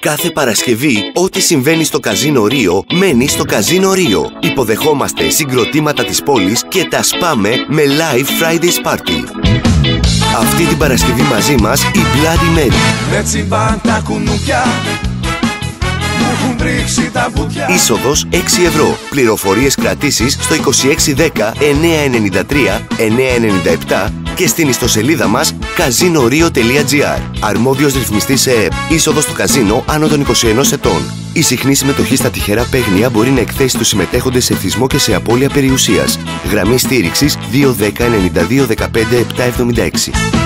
Κάθε Παρασκευή, ό,τι συμβαίνει στο Καζίνο Ρίο, μένει στο Καζίνο Ρίο. Υποδεχόμαστε συγκροτήματα της πόλης και τα σπάμε με live Fridays Party. Αυτή την Παρασκευή μαζί μας η Bloody Mary. Με τσιμπάν τα κουνούπια Μου έχουν ρίξει τα βουτιά Είσοδος 6 ευρώ. Πληροφορίες κρατήσεις στο 2610 993 997 και στην ιστοσελίδα μας casinorio.gr Αρμόδιος ρυθμιστής σε ΕΕΠ. Είσοδος στο καζίνο άνω των 21 ετών. Η συχνή συμμετοχή στα τυχερά παίγνια μπορεί να εκθέσει τους συμμετέχοντες σε θυσμό και σε απώλεια περιουσίας. Γραμμή στήριξης 210 92 15 776.